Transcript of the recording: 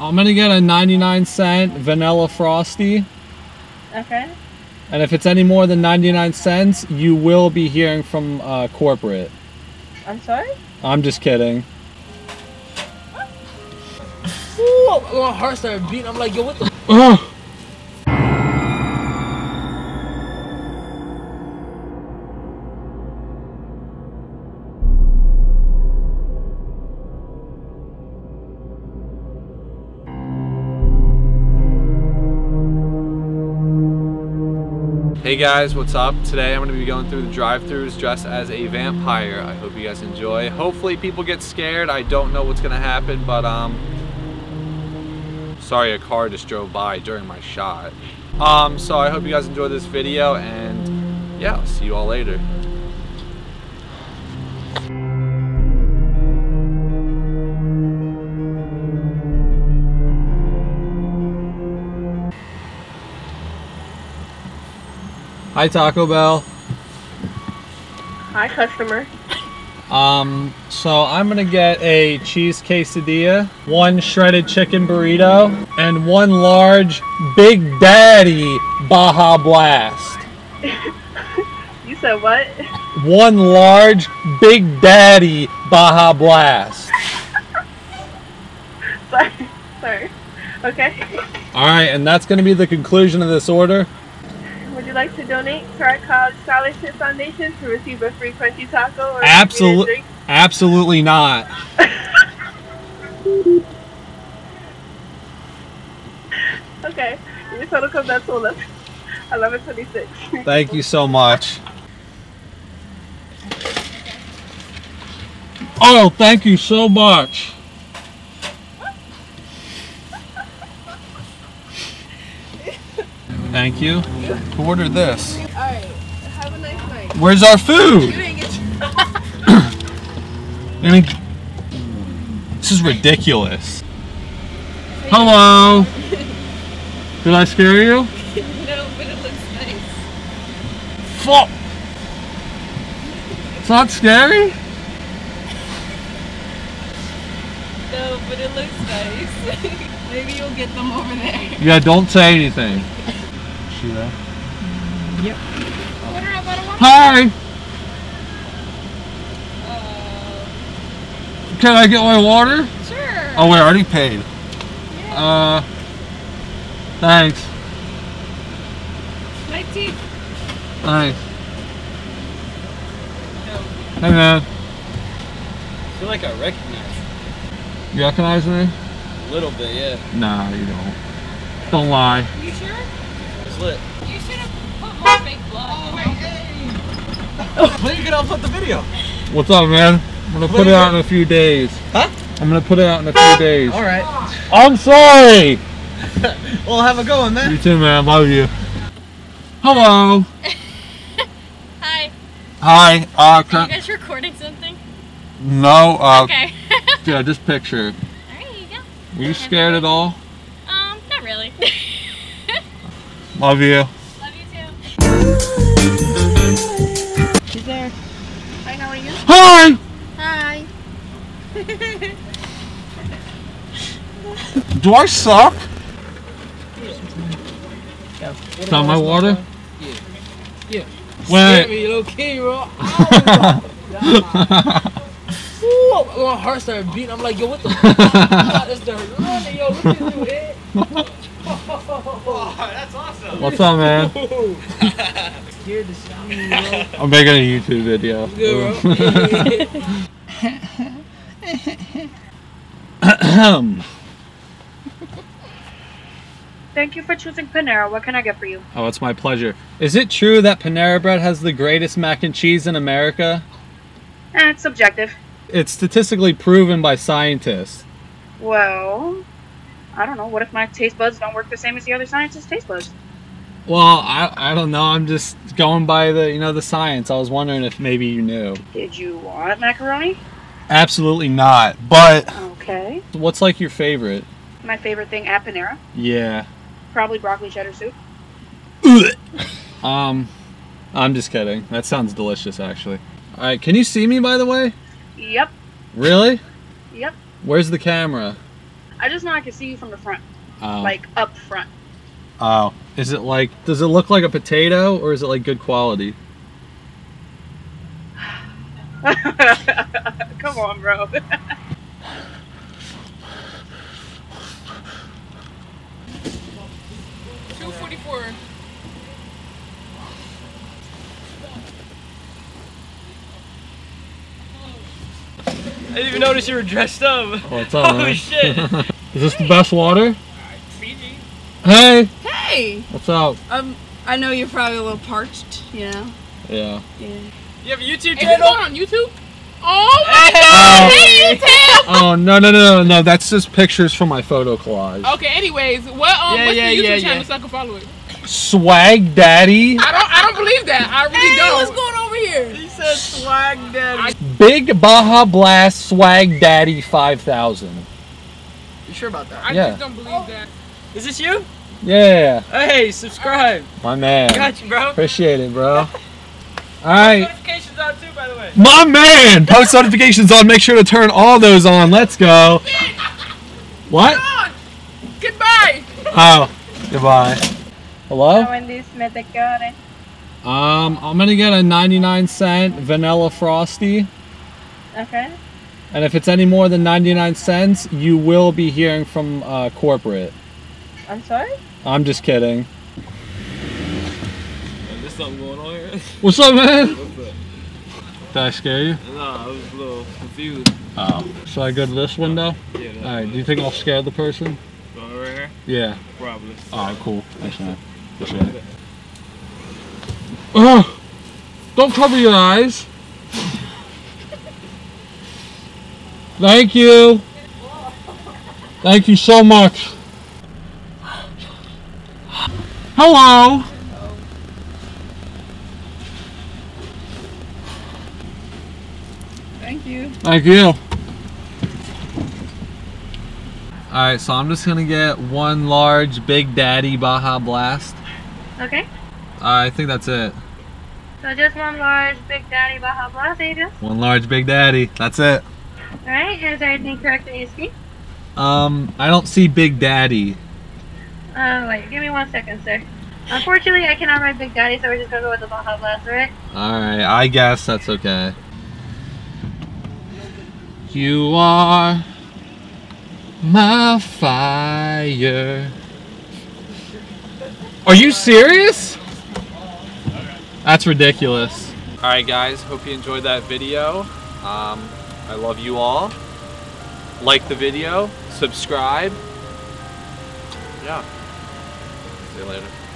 I'm gonna get a 99 cent vanilla frosty. Okay. And if it's any more than 99 cents, you will be hearing from uh, corporate. I'm sorry? I'm just kidding. Ooh, my heart started beating. I'm like, yo, what the? Hey guys, what's up? Today I'm going to be going through the drive-thrus dressed as a vampire. I hope you guys enjoy. Hopefully people get scared. I don't know what's going to happen, but um sorry a car just drove by during my shot. Um so I hope you guys enjoy this video and yeah, I'll see you all later. Hi Taco Bell. Hi, customer. Um, so I'm gonna get a cheese quesadilla, one shredded chicken burrito, and one large Big Daddy Baja Blast. You said what? One large Big Daddy Baja Blast. sorry. Sorry. Okay. Alright, and that's gonna be the conclusion of this order. Would you like to donate to our College Scholarship Foundation to receive a free crunchy taco or Absolute- drink? Absolutely not. Okay. Your total comes out to 11, 1126. Thank you so much. Oh, thank you so much. Thank you. Who ordered this? Alright. Have a nice night. Where's our food? You ain't get I mean, this is ridiculous. Hello. Did I scare you? No, but it looks nice. Fuck. It's not scary? No, but it looks nice. Maybe you'll get them over there. Yeah, don't say anything. See that? Order a Hi. Uh, Can I get my water? sure. Oh, we already paid. Uh, thanks. My teeth. Thanks. Hey man, I feel like I recognize you You recognize me? a little bit, yeah. Nah, you don't. Don't lie. You sure? It's lit. You should have put more fake blood. when are you gonna upload the video? What's up, man? I'm gonna put it out in a few days. Huh? I'm gonna put it out in a few days. All right. I'm sorry. Well, have a go one, man. You too, man. Love you. Hello. Hi. Hi. Uh, Are you guys recording something? no. Uh, Okay. yeah, just picture. Alright, here you go. Were you scared at all? Um, not really. Love you. Love you too. She's there. Hi, how are you? Hi. Hi. Do I suck? Yeah. Is that my water? Yeah. Yeah. Wait. Scared me, little kid, bro. Ow. Ooh, my heart started beating. I'm like, yo, what the? God, that's the running, yo. Look at you, eh? That's awesome. What's up, man? Scared to see me, bro. I'm making a YouTube video. Good, bro. Thank you for choosing Panera. What can I get for you? oh, it's my pleasure. Is it true that Panera Bread has the greatest mac and cheese in America? Eh, it's subjective. It's statistically proven by scientists. Well, I don't know. What if my taste buds don't work the same as the other scientists' taste buds? Well, I, I don't know. I'm just going by the you know the science. I was wondering if maybe you knew. Did you want macaroni? Absolutely not. But Okay. what's like your favorite? My favorite thing at Panera? Yeah. Probably broccoli cheddar soup. Um, I'm just kidding. That sounds delicious, actually. All right, can you see me by the way? Yep. Really? Yep. Where's the camera? I just know I can see you from the front, Oh. like up front. oh. Is it like? Does it look like a potato, or is it like good quality? Come on, bro. Two forty four. I didn't even notice you were dressed up. What's up, Oh man? shit. Is this the best water? Fiji. Hey, Hey, what's up? um, I know you're probably a little parched, you know. Yeah. Yeah. You have a YouTube channel? going on YouTube? Oh my Oh. god! Hey YouTube! Oh no no no no no! That's just pictures from my photo collage. Okay. Anyways, what um, Yeah, what's yeah, the YouTube yeah, channel yeah. so I can follow it? Swag Daddy, I don't I don't believe that. I really Hey, don't. what's going on over here? He said swag daddy. Big Baja Blast Swag Daddy 5000. You sure about that? I Yeah. just don't believe that. Is this you? Yeah, Hey, subscribe. my man. Got you, bro. Appreciate it, bro. All right, Notifications on too, by the way. my man. Post notifications on. Make sure to turn all those on. Let's go. What? On. Goodbye. Oh, goodbye. Hello. Um, I'm gonna get a 99 cent vanilla frosty, Okay. and if it's any more than 99 cents, you will be hearing from uh, corporate. I'm sorry? I'm just kidding. There's something going on here. What's up, man? What's up? Did I scare you? Nah, I was a little confused. Oh. Should I go to this window? Yeah, that's Alright, do you think I'll scare the person? Going right here? Yeah. Probably. Alright, cool. Thanks, man. Appreciate it. Ugh! Don't cover your eyes. Thank you. Thank you so much. Hello. Thank you. Thank you. Alright, so I'm just gonna get one large Big Daddy Baja Blast. Okay. I think that's it. So just one large Big Daddy Baja Blast, Adrian. One large Big Daddy. That's it. Alright, is there anything correct that you see? Um, I don't see Big Daddy. Uh, wait, give me one second, sir. Unfortunately, I cannot ride Big Daddy, so we're just gonna go with the Baja Blast, alright? Alright, I guess that's okay. You are my fire. Are you serious? That's ridiculous. Alright guys, hope you enjoyed that video. Um, I love you all. Like the video, subscribe. Yeah. See you later.